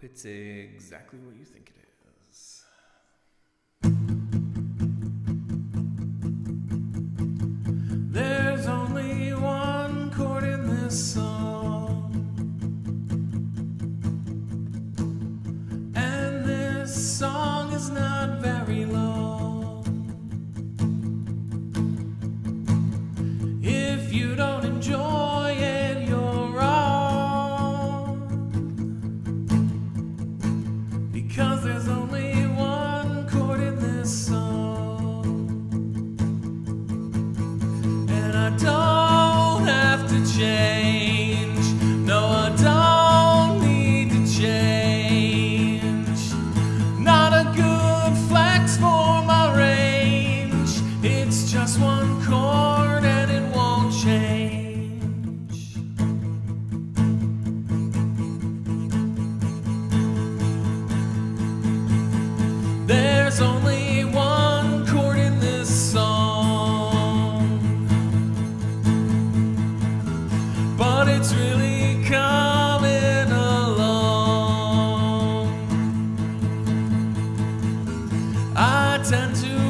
It's exactly what you think it is. There's only one chord in this song. And this song is not very long. If you don't it's really coming along. I tend to